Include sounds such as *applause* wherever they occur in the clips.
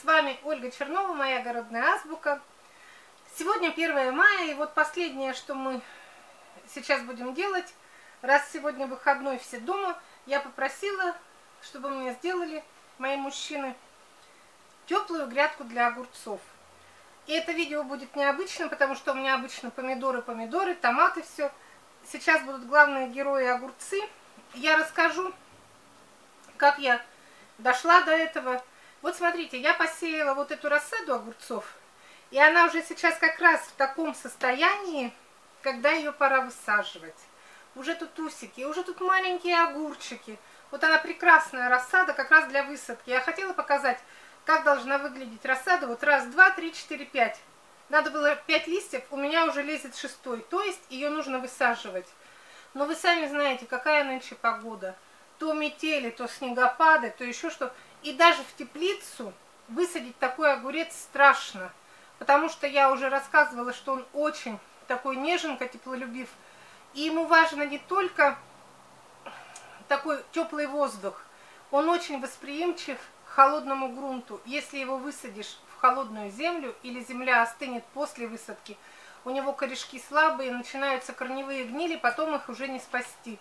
С вами Ольга Чернова, моя огородная азбука. Сегодня 1 мая, и вот последнее, что мы сейчас будем делать, раз сегодня выходной все дома, я попросила, чтобы мне сделали мои мужчины теплую грядку для огурцов. И это видео будет необычным, потому что у меня обычно помидоры, помидоры, томаты, все. Сейчас будут главные герои огурцы. Я расскажу, как я дошла до этого, вот смотрите, я посеяла вот эту рассаду огурцов, и она уже сейчас как раз в таком состоянии, когда ее пора высаживать. Уже тут усики, уже тут маленькие огурчики. Вот она прекрасная рассада как раз для высадки. Я хотела показать, как должна выглядеть рассада. Вот раз, два, три, четыре, пять. Надо было пять листьев, у меня уже лезет шестой. То есть ее нужно высаживать. Но вы сами знаете, какая нынче погода. То метели, то снегопады, то еще что. И даже в теплицу высадить такой огурец страшно, потому что я уже рассказывала, что он очень такой неженко, теплолюбив. И ему важно не только такой теплый воздух, он очень восприимчив к холодному грунту. Если его высадишь в холодную землю или земля остынет после высадки, у него корешки слабые, начинаются корневые гнили, потом их уже не спасти.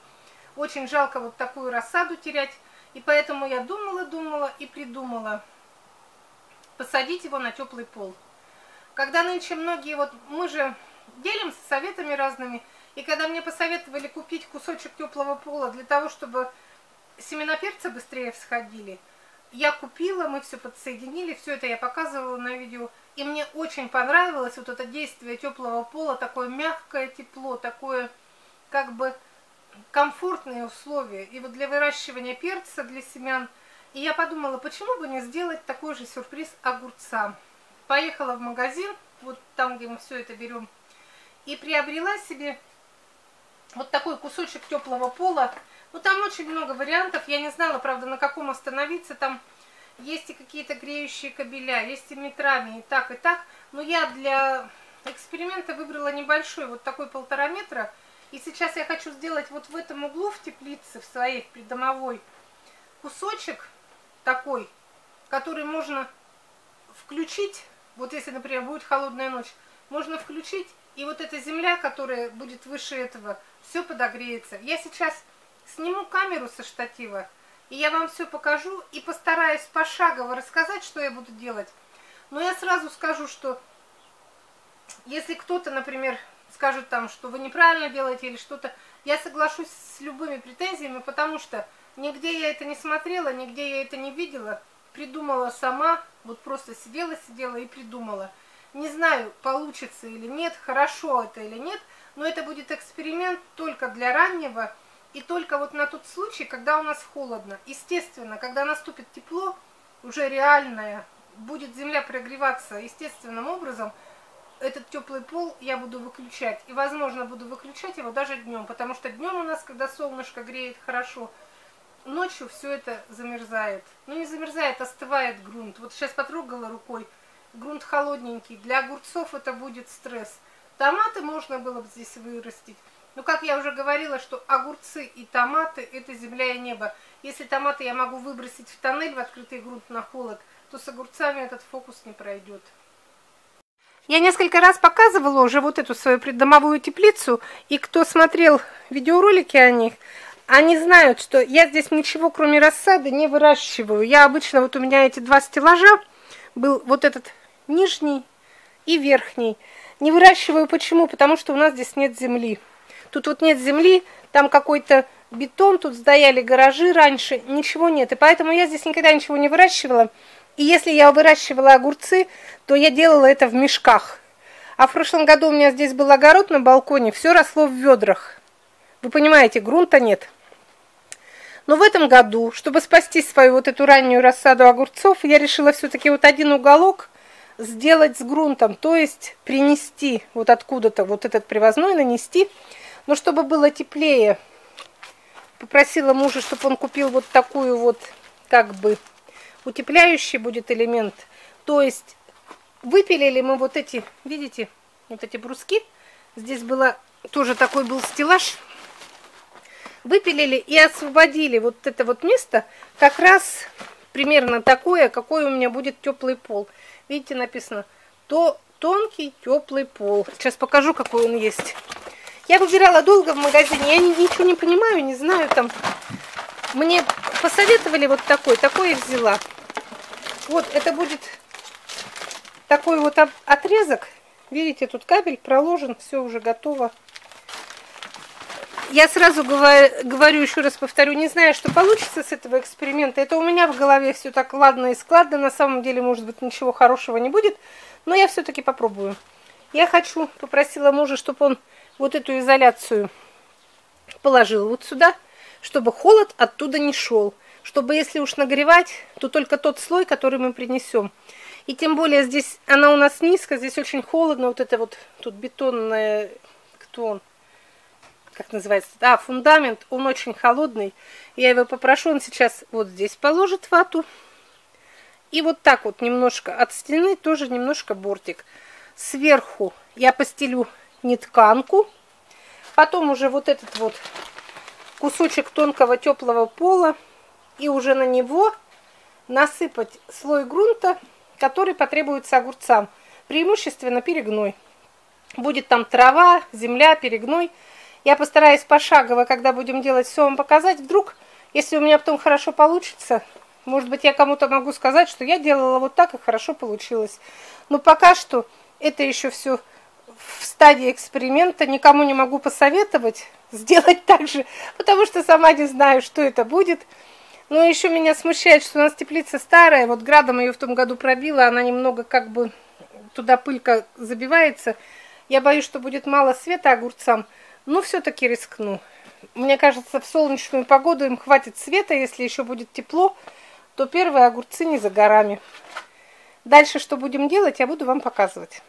Очень жалко вот такую рассаду терять. И поэтому я думала, думала и придумала посадить его на теплый пол. Когда нынче многие, вот мы же делимся советами разными, и когда мне посоветовали купить кусочек теплого пола для того, чтобы семена перца быстрее всходили, я купила, мы все подсоединили, все это я показывала на видео, и мне очень понравилось вот это действие теплого пола, такое мягкое тепло, такое как бы комфортные условия. И вот для выращивания перца, для семян. И я подумала, почему бы не сделать такой же сюрприз огурцам. Поехала в магазин, вот там, где мы все это берем, и приобрела себе вот такой кусочек теплого пола. Ну, там очень много вариантов. Я не знала, правда, на каком остановиться. Там есть и какие-то греющие кабеля, есть и метрами, и так, и так. Но я для эксперимента выбрала небольшой, вот такой полтора метра – и сейчас я хочу сделать вот в этом углу в теплице, в своей в придомовой, кусочек такой, который можно включить, вот если, например, будет холодная ночь, можно включить, и вот эта земля, которая будет выше этого, все подогреется. Я сейчас сниму камеру со штатива, и я вам все покажу, и постараюсь пошагово рассказать, что я буду делать. Но я сразу скажу, что если кто-то, например, скажут там, что вы неправильно делаете или что-то, я соглашусь с любыми претензиями, потому что нигде я это не смотрела, нигде я это не видела, придумала сама, вот просто сидела, сидела и придумала. Не знаю, получится или нет, хорошо это или нет, но это будет эксперимент только для раннего и только вот на тот случай, когда у нас холодно. Естественно, когда наступит тепло, уже реальное, будет земля прогреваться естественным образом – этот теплый пол я буду выключать. И, возможно, буду выключать его даже днем, потому что днем у нас, когда солнышко греет хорошо, ночью все это замерзает. Ну, не замерзает, остывает грунт. Вот сейчас потрогала рукой, грунт холодненький. Для огурцов это будет стресс. Томаты можно было бы здесь вырастить. Но, как я уже говорила, что огурцы и томаты – это земля и небо. Если томаты я могу выбросить в тоннель, в открытый грунт на холод, то с огурцами этот фокус не пройдет. Я несколько раз показывала уже вот эту свою преддомовую теплицу, и кто смотрел видеоролики о них, они знают, что я здесь ничего, кроме рассады, не выращиваю. Я обычно, вот у меня эти два стеллажа, был вот этот нижний и верхний. Не выращиваю почему? Потому что у нас здесь нет земли. Тут вот нет земли, там какой-то бетон, тут стояли гаражи раньше, ничего нет. И поэтому я здесь никогда ничего не выращивала. И если я выращивала огурцы, то я делала это в мешках. А в прошлом году у меня здесь был огород на балконе, все росло в ведрах. Вы понимаете, грунта нет. Но в этом году, чтобы спасти свою вот эту раннюю рассаду огурцов, я решила все-таки вот один уголок сделать с грунтом, то есть принести вот откуда-то вот этот привозной, нанести, но чтобы было теплее. Попросила мужа, чтобы он купил вот такую вот как бы утепляющий будет элемент. То есть выпилили мы вот эти, видите, вот эти бруски. Здесь было тоже такой был стеллаж. Выпилили и освободили вот это вот место как раз примерно такое, какой у меня будет теплый пол. Видите, написано то тонкий теплый пол. Сейчас покажу, какой он есть. Я выбирала долго в магазине, я ничего не понимаю, не знаю там. Мне посоветовали вот такой, такой я взяла. Вот, это будет такой вот отрезок. Видите, тут кабель проложен, все уже готово. Я сразу говорю, говорю, еще раз повторю, не знаю, что получится с этого эксперимента. Это у меня в голове все так ладно и складно. На самом деле, может быть, ничего хорошего не будет. Но я все-таки попробую. Я хочу, попросила мужа, чтобы он вот эту изоляцию положил вот сюда, чтобы холод оттуда не шел. Чтобы, если уж нагревать, то только тот слой, который мы принесем. И тем более здесь, она у нас низко, здесь очень холодно. Вот это вот, тут бетонная, кто он? как называется, а, фундамент, он очень холодный. Я его попрошу, он сейчас вот здесь положит вату. И вот так вот немножко от стены тоже немножко бортик. Сверху я постелю нетканку. Потом уже вот этот вот кусочек тонкого теплого пола. И уже на него насыпать слой грунта, который потребуется огурцам. Преимущественно перегной. Будет там трава, земля, перегной. Я постараюсь пошагово, когда будем делать, все вам показать. Вдруг, если у меня потом хорошо получится, может быть, я кому-то могу сказать, что я делала вот так, и хорошо получилось. Но пока что это еще все в стадии эксперимента. Никому не могу посоветовать сделать так же, потому что сама не знаю, что это будет. Но еще меня смущает, что у нас теплица старая. Вот градом ее в том году пробила, она немного как бы туда пылька забивается. Я боюсь, что будет мало света огурцам. Но все-таки рискну. Мне кажется, в солнечную погоду им хватит света, если еще будет тепло, то первые огурцы не за горами. Дальше что будем делать, я буду вам показывать.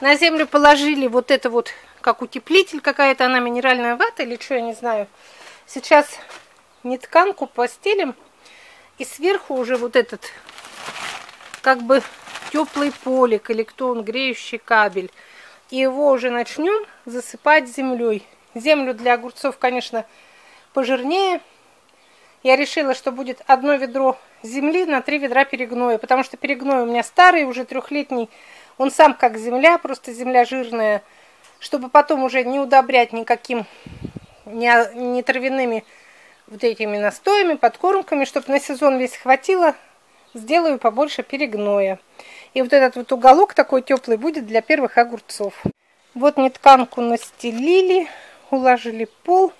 На землю положили вот это вот, как утеплитель, какая-то она минеральная вата или что, я не знаю. Сейчас нетканку постелим, и сверху уже вот этот, как бы теплый полик, или кто он, греющий кабель – и его уже начнем засыпать землей. Землю для огурцов, конечно, пожирнее. Я решила, что будет одно ведро земли на три ведра перегноя, потому что перегной у меня старый, уже трехлетний. Он сам как земля, просто земля жирная, чтобы потом уже не удобрять никаким, не, не травяными вот этими настоями, подкормками, чтобы на сезон весь хватило, сделаю побольше перегноя. И вот этот вот уголок такой теплый будет для первых огурцов. Вот нетканку настелили, уложили пол.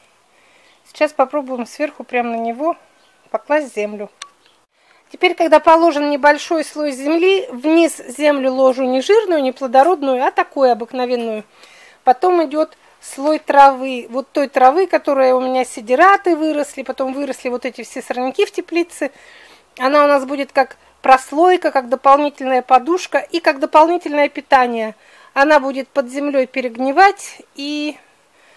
Сейчас попробуем сверху прямо на него покласть землю. Теперь, когда положен небольшой слой земли, вниз землю ложу не жирную, не плодородную, а такую обыкновенную. Потом идет слой травы, вот той травы, которая у меня сидираты выросли, потом выросли вот эти все сорняки в теплице. Она у нас будет как прослойка, как дополнительная подушка и как дополнительное питание. Она будет под землей перегнивать, и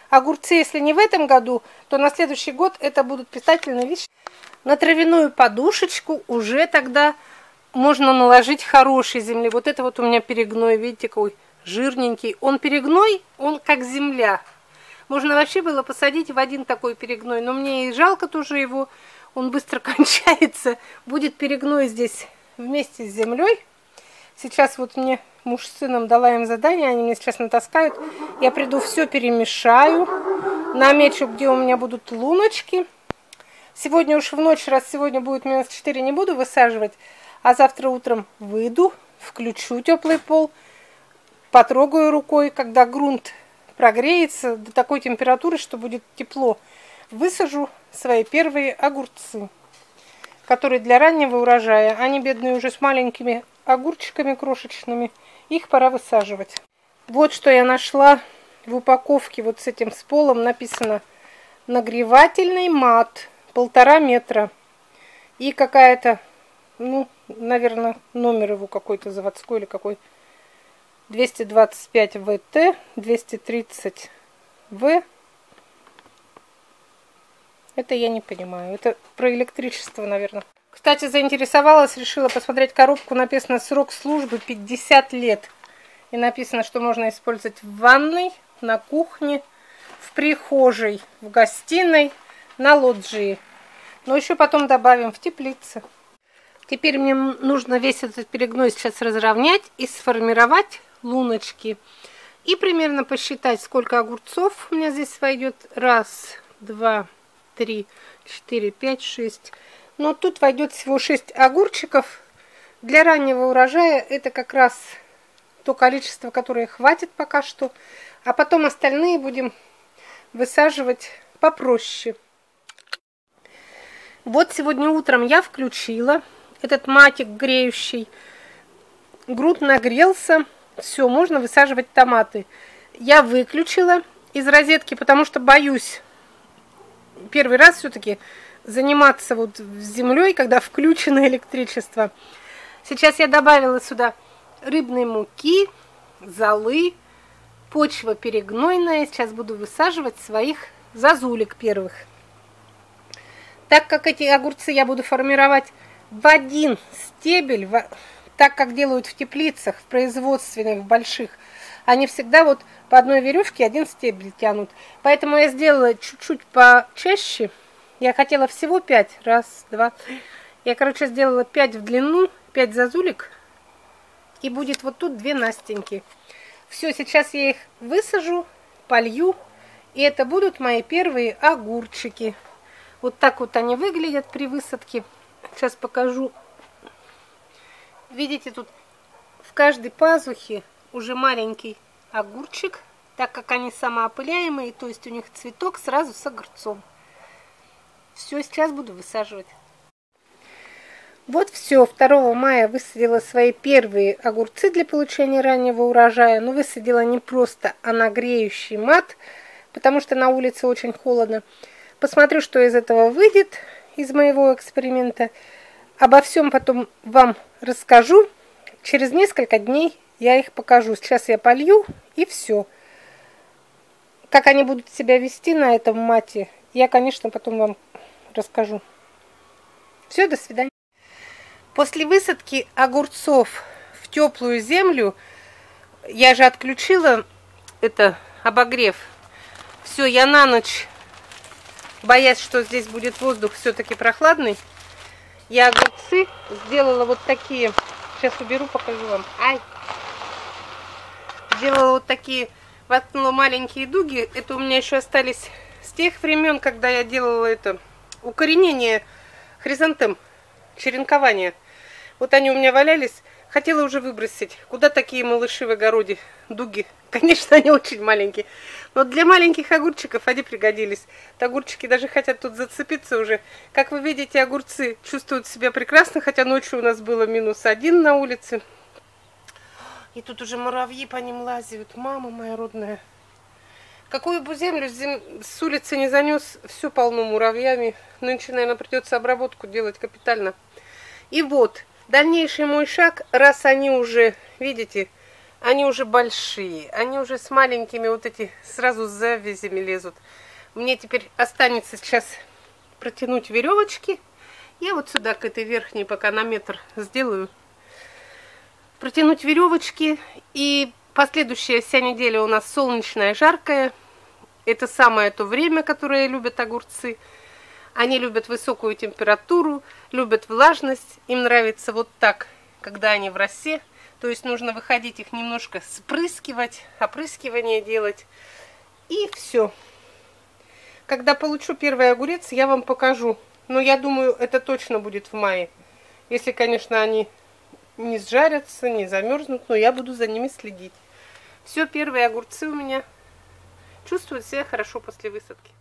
огурцы, если не в этом году, то на следующий год это будут питательные вещи. На травяную подушечку уже тогда можно наложить хорошей земли. Вот это вот у меня перегной, видите, какой жирненький. Он перегной, он как земля. Можно вообще было посадить в один такой перегной, но мне и жалко тоже его, он быстро *laughs* кончается. Будет перегной здесь вместе с землей. Сейчас вот мне муж с сыном дала им задание, они мне сейчас натаскают. Я приду, все перемешаю, намечу, где у меня будут луночки. Сегодня уж в ночь, раз сегодня будет минус 4, не буду высаживать, а завтра утром выйду, включу теплый пол, потрогаю рукой, когда грунт прогреется до такой температуры, что будет тепло, высажу свои первые огурцы которые для раннего урожая. Они бедные уже с маленькими огурчиками крошечными. Их пора высаживать. Вот что я нашла в упаковке вот с этим с полом. Написано нагревательный мат полтора метра. И какая-то, ну, наверное, номер его какой-то заводской или какой. 225 ВТ, 230 В. Это я не понимаю. Это про электричество, наверное. Кстати, заинтересовалась, решила посмотреть коробку. Написано срок службы 50 лет. И написано, что можно использовать в ванной, на кухне, в прихожей, в гостиной, на лоджии. Но еще потом добавим в теплице. Теперь мне нужно весь этот перегной сейчас разровнять и сформировать луночки. И примерно посчитать, сколько огурцов у меня здесь войдет. Раз, два, три, четыре, пять, шесть. Но тут войдет всего шесть огурчиков. Для раннего урожая это как раз то количество, которое хватит пока что. А потом остальные будем высаживать попроще. Вот сегодня утром я включила этот матик греющий. Груд нагрелся. Все, можно высаживать томаты. Я выключила из розетки, потому что боюсь первый раз все-таки заниматься вот землей, когда включено электричество. Сейчас я добавила сюда рыбной муки, золы, почва перегнойная. Сейчас буду высаживать своих зазулек первых. Так как эти огурцы я буду формировать в один стебель, в, так как делают в теплицах, в производственных, в больших, они всегда вот по одной веревке один стебель тянут. Поэтому я сделала чуть-чуть почаще. Я хотела всего пять. Раз, два. Я, короче, сделала пять в длину, пять зазулек. И будет вот тут две Настеньки. Все, сейчас я их высажу, полью. И это будут мои первые огурчики. Вот так вот они выглядят при высадке. Сейчас покажу. Видите, тут в каждой пазухе уже маленький огурчик, так как они самоопыляемые, то есть у них цветок сразу с огурцом. Все, сейчас буду высаживать. Вот все, 2 мая высадила свои первые огурцы для получения раннего урожая. Но высадила не просто, а на греющий мат, потому что на улице очень холодно. Посмотрю, что из этого выйдет, из моего эксперимента. Обо всем потом вам расскажу. Через несколько дней я их покажу. Сейчас я полью и все. Как они будут себя вести на этом мате, я, конечно, потом вам расскажу. Все, до свидания. После высадки огурцов в теплую землю, я же отключила это обогрев. Все, я на ночь боясь, что здесь будет воздух все-таки прохладный, я огурцы сделала вот такие. Сейчас уберу, покажу вам. Ай! Сделала вот такие, воткнула маленькие дуги. Это у меня еще остались с тех времен, когда я делала это укоренение хризантем, черенкование. Вот они у меня валялись. Хотела уже выбросить. Куда такие малыши в огороде? Дуги. *laughs* Конечно, они очень маленькие. Но для маленьких огурчиков они пригодились. Вот огурчики даже хотят тут зацепиться уже. Как вы видите, огурцы чувствуют себя прекрасно, хотя ночью у нас было минус один на улице. И тут уже муравьи по ним лазят. Мама моя родная. Какую бы землю зем... с улицы не занес, все полно муравьями. Нынче, наверное, придется обработку делать капитально. И вот, дальнейший мой шаг, раз они уже, видите, они уже большие, они уже с маленькими вот эти сразу с завязями лезут. Мне теперь останется сейчас протянуть веревочки. Я вот сюда к этой верхней пока на метр сделаю. Протянуть веревочки. И последующая вся неделя у нас солнечная, жаркая. Это самое то время, которое любят огурцы. Они любят высокую температуру, любят влажность. Им нравится вот так, когда они в росе. То есть нужно выходить их немножко спрыскивать, опрыскивание делать. И все. Когда получу первый огурец, я вам покажу. Но я думаю, это точно будет в мае. Если, конечно, они не сжарятся, не замерзнут, но я буду за ними следить. Все, первые огурцы у меня чувствуют себя хорошо после высадки.